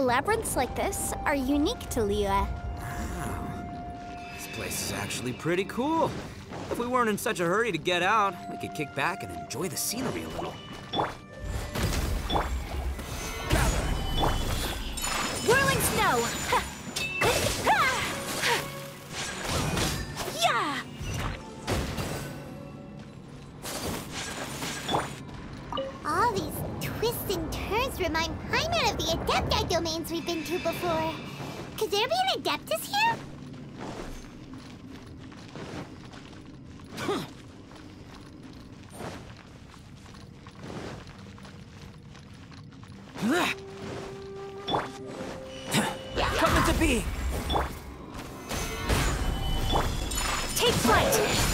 Labyrinths like this are unique to Liyue. This place is actually pretty cool. If we weren't in such a hurry to get out, we could kick back and enjoy the scenery a little. Whirling snow! Ha! Ha! Yeah! All these twists and turns remind Paimon of the Adepti domains we've been to before. Could there be an Adeptus here? Come into being! Take flight!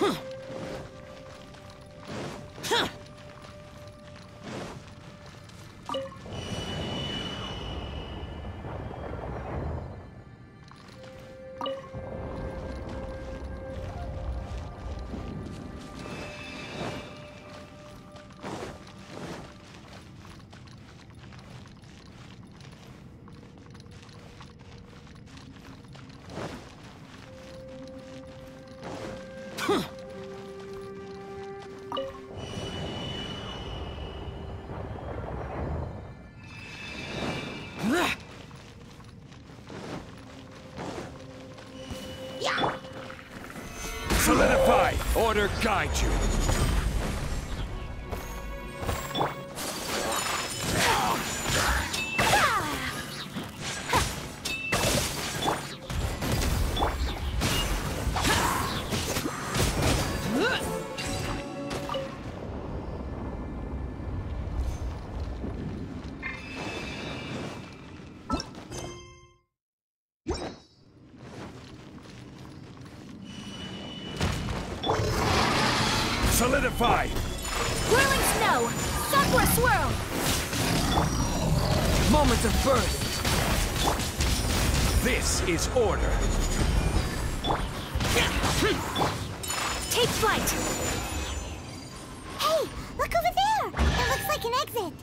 Huh. Solidify! Order guide you! Solidify! Whirling snow! Sakura swirl! Moment of birth! This is order. Take flight! Hey, look over there! It looks like an exit.